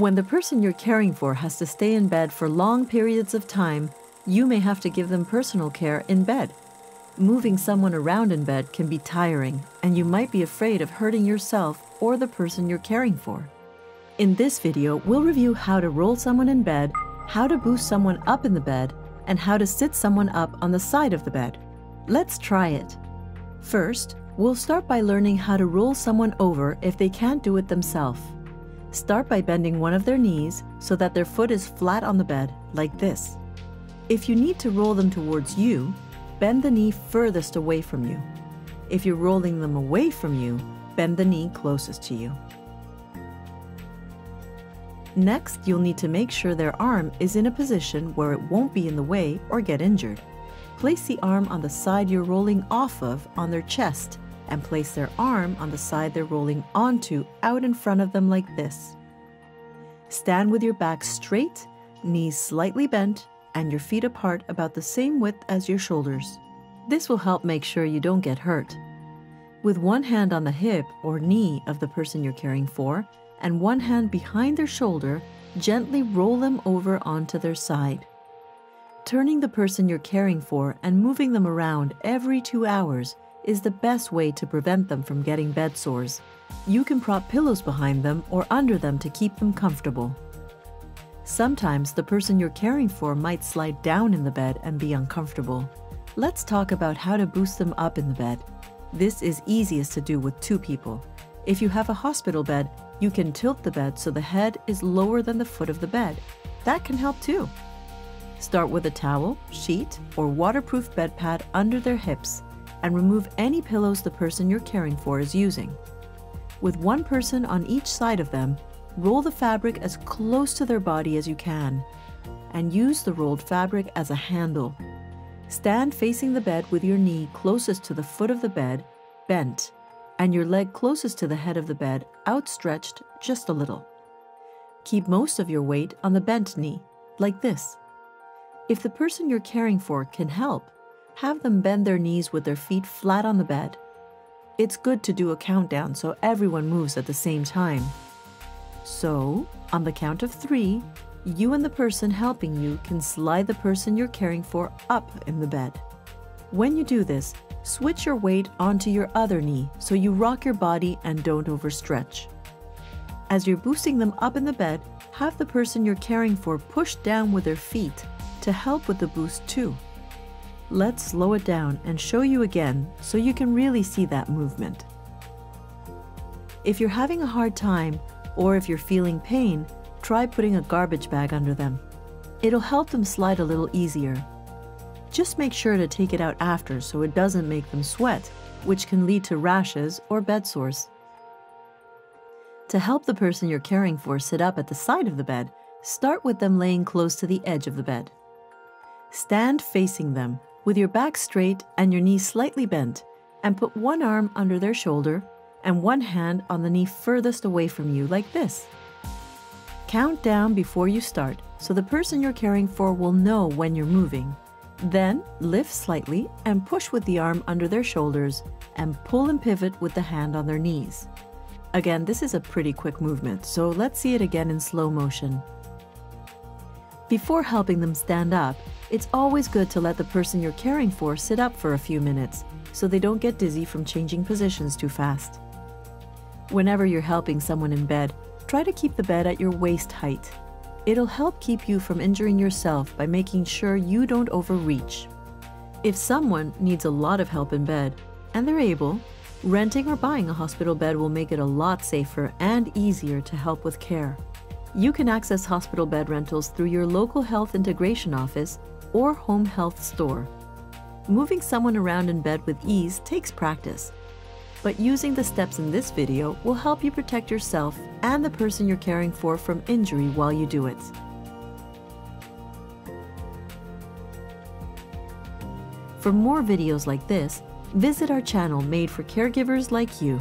When the person you're caring for has to stay in bed for long periods of time, you may have to give them personal care in bed. Moving someone around in bed can be tiring, and you might be afraid of hurting yourself or the person you're caring for. In this video, we'll review how to roll someone in bed, how to boost someone up in the bed, and how to sit someone up on the side of the bed. Let's try it. First, we'll start by learning how to roll someone over if they can't do it themselves. Start by bending one of their knees so that their foot is flat on the bed, like this. If you need to roll them towards you, bend the knee furthest away from you. If you're rolling them away from you, bend the knee closest to you. Next, you'll need to make sure their arm is in a position where it won't be in the way or get injured. Place the arm on the side you're rolling off of on their chest and place their arm on the side they're rolling onto out in front of them like this. Stand with your back straight, knees slightly bent, and your feet apart about the same width as your shoulders. This will help make sure you don't get hurt. With one hand on the hip or knee of the person you're caring for, and one hand behind their shoulder, gently roll them over onto their side. Turning the person you're caring for and moving them around every two hours is the best way to prevent them from getting bed sores. You can prop pillows behind them or under them to keep them comfortable. Sometimes the person you're caring for might slide down in the bed and be uncomfortable. Let's talk about how to boost them up in the bed. This is easiest to do with two people. If you have a hospital bed, you can tilt the bed so the head is lower than the foot of the bed. That can help too. Start with a towel, sheet, or waterproof bed pad under their hips and remove any pillows the person you're caring for is using. With one person on each side of them, roll the fabric as close to their body as you can and use the rolled fabric as a handle. Stand facing the bed with your knee closest to the foot of the bed, bent, and your leg closest to the head of the bed outstretched just a little. Keep most of your weight on the bent knee, like this. If the person you're caring for can help, have them bend their knees with their feet flat on the bed. It's good to do a countdown so everyone moves at the same time. So, on the count of three, you and the person helping you can slide the person you're caring for up in the bed. When you do this, Switch your weight onto your other knee so you rock your body and don't overstretch. As you're boosting them up in the bed, have the person you're caring for push down with their feet to help with the boost too. Let's slow it down and show you again so you can really see that movement. If you're having a hard time or if you're feeling pain, try putting a garbage bag under them. It'll help them slide a little easier just make sure to take it out after so it doesn't make them sweat, which can lead to rashes or bed sores. To help the person you're caring for sit up at the side of the bed, start with them laying close to the edge of the bed. Stand facing them with your back straight and your knees slightly bent, and put one arm under their shoulder and one hand on the knee furthest away from you, like this. Count down before you start so the person you're caring for will know when you're moving. Then lift slightly and push with the arm under their shoulders and pull and pivot with the hand on their knees. Again, this is a pretty quick movement, so let's see it again in slow motion. Before helping them stand up, it's always good to let the person you're caring for sit up for a few minutes so they don't get dizzy from changing positions too fast. Whenever you're helping someone in bed, try to keep the bed at your waist height It'll help keep you from injuring yourself by making sure you don't overreach. If someone needs a lot of help in bed, and they're able, renting or buying a hospital bed will make it a lot safer and easier to help with care. You can access hospital bed rentals through your local health integration office or home health store. Moving someone around in bed with ease takes practice, but using the steps in this video will help you protect yourself and the person you're caring for from injury while you do it. For more videos like this, visit our channel made for caregivers like you.